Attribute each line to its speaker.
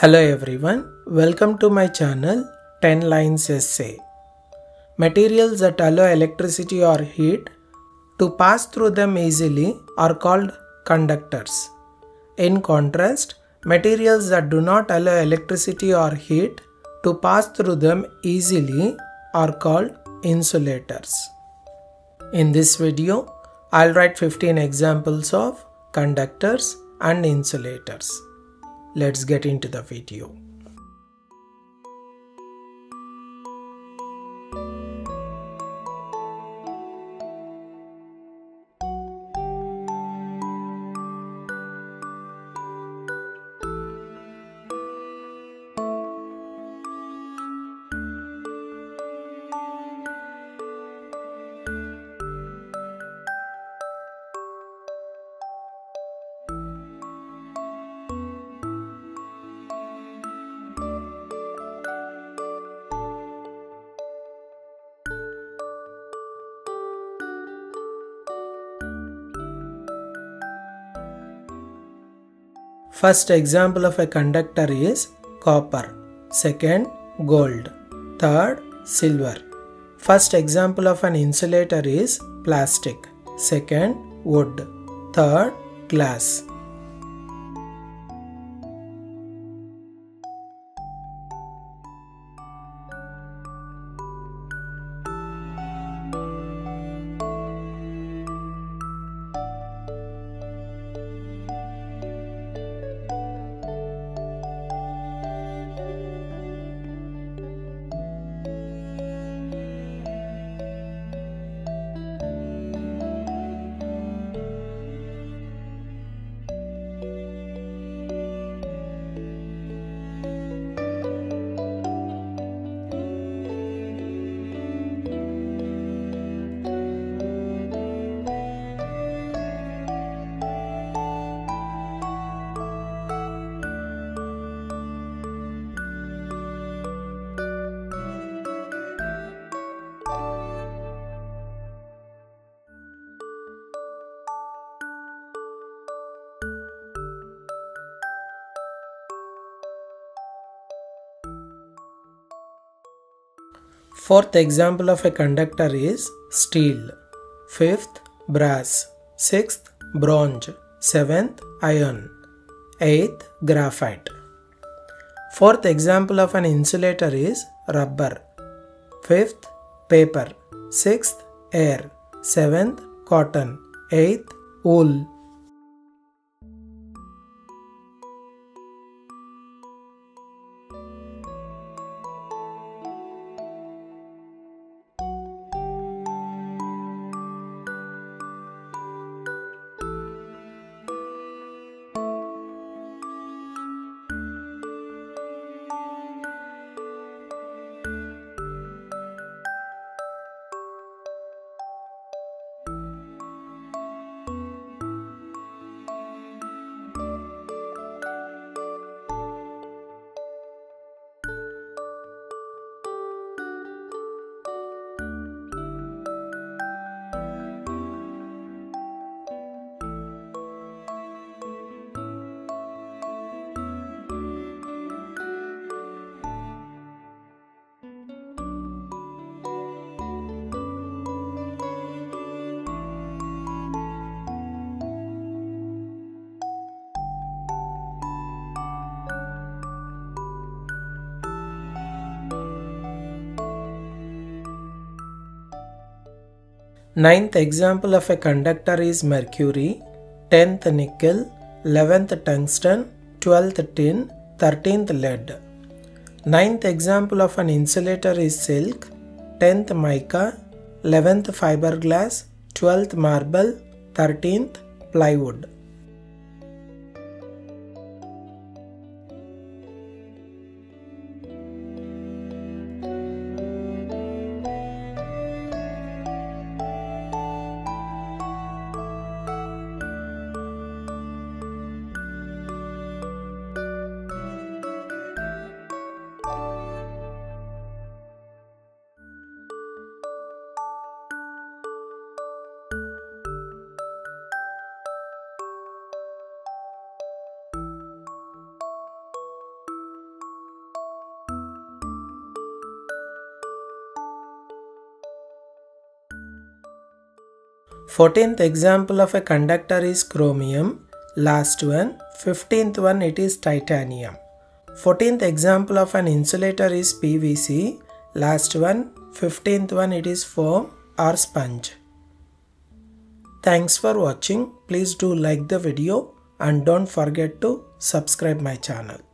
Speaker 1: Hello everyone, welcome to my channel 10 Lines Essay. Materials that allow electricity or heat to pass through them easily are called conductors. In contrast, materials that do not allow electricity or heat to pass through them easily are called insulators. In this video, I'll write 15 examples of conductors and insulators. Let's get into the video. First example of a conductor is copper. Second, gold. Third, silver. First example of an insulator is plastic. Second, wood. Third, glass. Fourth example of a conductor is steel. Fifth, brass. Sixth, bronze. Seventh, iron. Eighth, graphite. Fourth example of an insulator is rubber. Fifth, paper. Sixth, air. Seventh, cotton. Eighth, wool. Ninth example of a conductor is mercury, 10th nickel, 11th tungsten, 12th tin, 13th lead. Ninth example of an insulator is silk, 10th mica, 11th fiberglass, 12th marble, 13th plywood. 14th example of a conductor is chromium. Last one. 15th one it is titanium. 14th example of an insulator is PVC. Last one. 15th one it is foam or sponge. Thanks for watching. Please do like the video and don't forget to subscribe my channel.